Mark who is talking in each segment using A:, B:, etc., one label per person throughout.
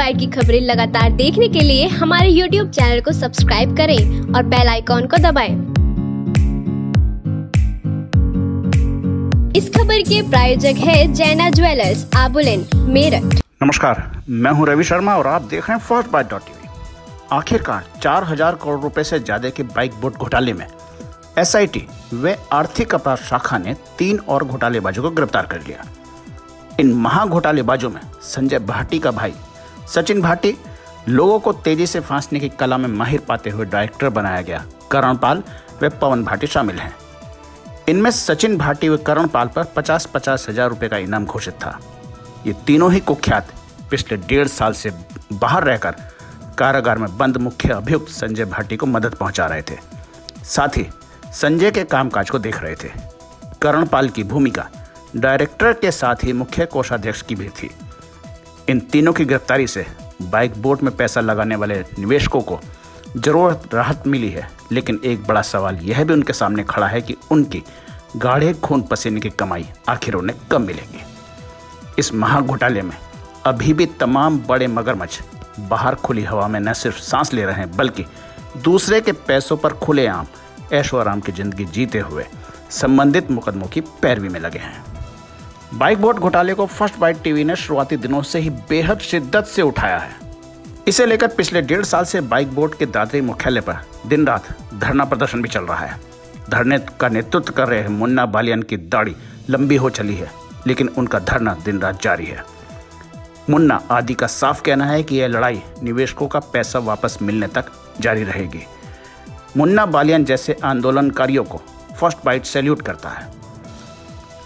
A: Bite की खबरें लगातार देखने के लिए हमारे YouTube चैनल को सब्सक्राइब करें और बेल आइकॉन को दबाएँ। इस खबर के प्रायोजक है जैना ज्वेलर्स आबुलेन मेरठ।
B: नमस्कार, मैं हूँ रवि शर्मा और आप देख रहे हैं फ़र्स्ट बाइट डॉट टीवी। आखिरकार चार हज़ार करोड़ रुपए से ज़्यादा के बाइक बोट घोटाले में एसआईटी व आर्थिक अपराध शाखा ने तीन और घोटालेबाजों को गिरफ़्तार कर लिया। इन महा घोटालेबाजों में संजय भाटी का भाई सचिन भाटी लोगों को तेज़ी से फांसने की कला में माहिर पाते हुए डायरेक्टर बनाया गया। करण पाल व पवन भाटी शामिल हैं। इनमें सचिन भाटी व करण पाल पर पचास पचास हज़ार रुपये का इनाम घोषित था। ये तीनों ही कुख्यात पिछले डेढ़ साल से बाहर रहकर कारागार में बंद मुख्य अभियुक्त संजय भाटी को मदद पहुँचा रहे थे। साथ ही संजय के कामकाज को देख रहे थे। करणपाल की भूमिका डायरेक्टर के साथ ही मुख्य कोषाध्यक्ष की भी थी। इन तीनों की गिरफ्तारी से बाइक बोट में पैसा लगाने वाले निवेशकों को ज़रूर राहत मिली है। लेकिन एक बड़ा सवाल यह भी उनके सामने खड़ा है कि उनकी गाढ़े खून पसीने की कमाई आखिर उन्हें कब मिलेगी? इस महाघोटाले में अभी भी तमाम बड़े मगरमच्छ बाहर खुली हवा में न सिर्फ़ सांस ले रहे हैं, बल्कि दूसरे के पैसों पर खुलेआम ऐशो आराम की ज़िंदगी जीते हुए संबंधित मुकदमों की पैरवी में लगे हैं। बाइक बोट घोटाले को फ़र्स्ट बाइट टीवी ने शुरुआती दिनों से ही बेहद शिद्दत से उठाया है। इसे लेकर पिछले डेढ़ साल से बाइक बोट के दादरी मुख्यालय पर दिन रात धरना प्रदर्शन भी चल रहा है। धरने का नेतृत्व कर रहे मुन्ना बालियान की दाढ़ी लंबी हो चली है, लेकिन उनका धरना दिन रात जारी है। मुन्ना आदि का साफ़ कहना है कि यह लड़ाई निवेशकों का पैसा वापस मिलने तक जारी रहेगी। मुन्ना बालियान जैसे आंदोलनकारियों को फ़र्स्ट बाइट सैल्यूट करता है।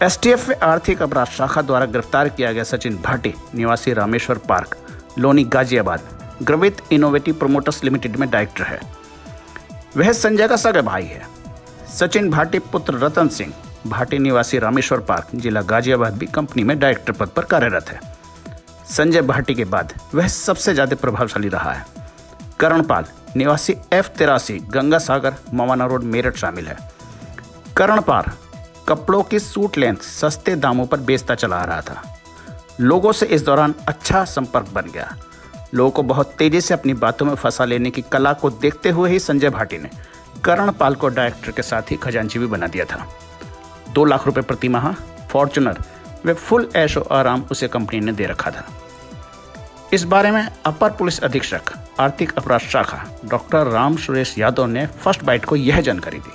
B: एसटीएफ में आर्थिक अपराध शाखा द्वारा गिरफ़्तार किया गया सचिन भाटी, निवासी Rameshwar park, Loni Ghaziabad, Gravit innovative promoters limited में डायरेक्टर है। वह संजय का सगा भाई है। सचिन भाटी पुत्र रतन सिंह, भाटी निवासी रामेश्वर पार्क, जिला गाजियाबाद भी कंपनी में डायरेक्टर पद पर कार्यरत है। संजय भाटी के बाद वह सबसे ज़्यादा प्रभावशाली रहा है। करणपाल, निवासी एफ़ तिरासी गंगा सागर मवाना रोड मेरठ शामिल है। करणपाल कपड़ों की सूट लेंथ सस्ते दामों पर बेचता चला आ रहा था। लोगों से इस दौरान अच्छा संपर्क बन गया। लोगों को बहुत तेज़ी से अपनी बातों में फंसा लेने की कला को देखते हुए ही संजय भाटी ने करण पाल को डायरेक्टर के साथ ही खजांची भी बना दिया था। दो लाख रुपए प्रति माह फॉर्चुनर व फुल ऐशो आराम उसे कंपनी ने दे रखा था। इस बारे में अपर पुलिस अधीक्षक, आर्थिक अपराध शाखा, डॉक्टर राम सुरेश यादव ने फ़र्स्ट बाइट को यह जानकारी दी।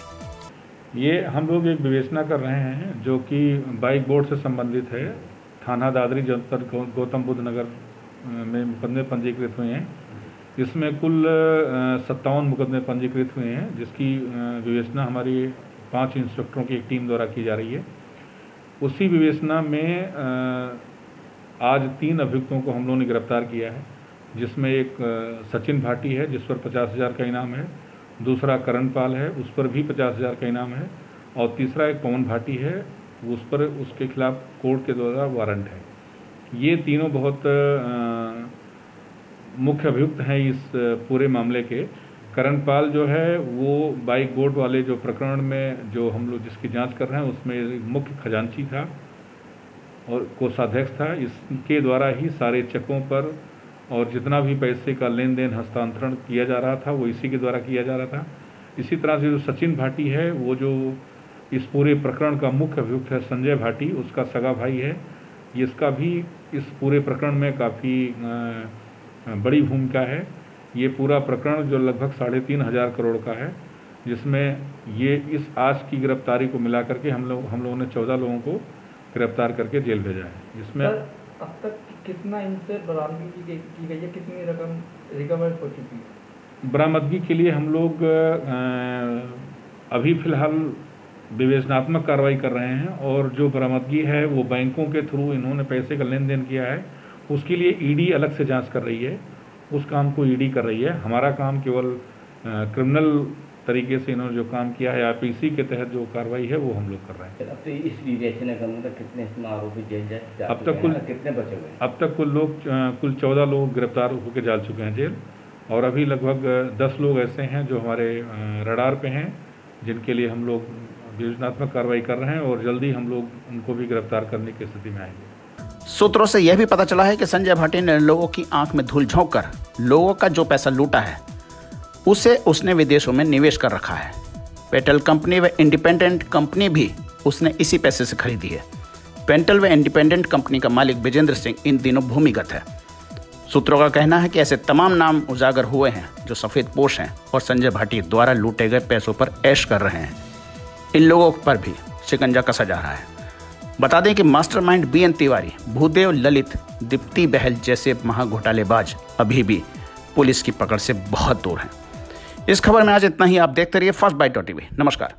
C: ये हम लोग एक विवेचना कर रहे हैं जो कि बाइक बोर्ड से संबंधित है। थाना दादरी जनपद गौतम बुद्ध नगर में मुकदमे पंजीकृत हुए हैं। इसमें कुल सत्तावन मुकदमे पंजीकृत हुए हैं, जिसकी विवेचना हमारी पाँच इंस्पेक्टरों की एक टीम द्वारा की जा रही है। उसी विवेचना में आज तीन अभियुक्तों को हम लोगों ने गिरफ़्तार किया है, जिसमें एक सचिन भाटी है, जिस पर पचास हज़ार का इनाम है दूसरा करण पाल है, उस पर भी पचास हज़ार का इनाम है और तीसरा एक पवन भाटी है, उस पर उसके खिलाफ कोर्ट के द्वारा वारंट है। ये तीनों बहुत मुख्य अभियुक्त हैं इस पूरे मामले के। करण पाल जो है, वो बाइक बोर्ड वाले जो प्रकरण में जो हम लोग जिसकी जाँच कर रहे हैं, उसमें मुख्य खजांची था और कोषाध्यक्ष था। इसके द्वारा ही सारे चकों पर और जितना भी पैसे का लेन देन हस्तांतरण किया जा रहा था, वो इसी के द्वारा किया जा रहा था। इसी तरह से जो सचिन भाटी है, वो जो इस पूरे प्रकरण का मुख्य अभियुक्त है, संजय भाटी, उसका सगा भाई है। इसका भी इस पूरे प्रकरण में काफ़ी बड़ी भूमिका है। ये पूरा प्रकरण जो लगभग साढ़े तीन हज़ार करोड़ का है, जिसमें ये इस आज की गिरफ्तारी को मिला करके हम लोग, हम लोगों ने चौदह लोगों को गिरफ़्तार करके जेल भेजा है। जिसमें
D: अब तक कितना इनसे बरामदगी की गई है, कितनी रकम रिकवर हो चुकी है?
C: बरामदगी के लिए हम लोग अभी फ़िलहाल विवेचनात्मक कार्रवाई कर रहे हैं और जो बरामदगी है वो बैंकों के थ्रू इन्होंने पैसे का लेन देन किया है, उसके लिए ईडी अलग से जाँच कर रही है, उस काम को ईडी कर रही है। हमारा काम केवल क्रिमिनल तरीके से इन्होंने जो काम किया है आईपीसी के तहत जो कार्रवाई है वो हम लोग कर रहे हैं।
D: अब तो इस विवेचना तक कितने आरोपी जेल जाए
C: अब तक कुल
D: कितने बचे हुए
C: अब तक कुल लोग कुल चौदह लोग गिरफ़्तार होकर जा चुके हैं जेल और अभी लगभग दस लोग ऐसे हैं जो हमारे रडार पे हैं जिनके लिए हम लोग योजनात्मक कार्रवाई कर रहे हैं और जल्दी हम लोग उनको भी गिरफ़्तार करने की स्थिति में आएँगे।
B: सूत्रों से यह भी पता चला है कि संजय भाटी ने लोगों की आँख में धूल झोंक कर लोगों का जो पैसा लूटा है उसे उसने विदेशों में निवेश कर रखा है। पेटल कंपनी व इंडिपेंडेंट कंपनी भी उसने इसी पैसे से खरीदी है। पेंटल व इंडिपेंडेंट कंपनी का मालिक विजेंद्र सिंह इन दिनों भूमिगत है। सूत्रों का कहना है कि ऐसे तमाम नाम उजागर हुए हैं, जो सफ़ेद पोष हैं और संजय भाटी द्वारा लूटे गए पैसों पर ऐश कर रहे हैं। इन लोगों पर भी शिकंजा कसा जा रहा है। बता दें कि mastermind B N Tiwari, Bhudev Lalit, Deepti Bahl जैसे महाघोटालेबाज अभी भी पुलिस की पकड़ से बहुत दूर हैं। इस खबर में आज इतना ही। आप देखते रहिए फ़र्स्ट बाइट टीवी नमस्कार।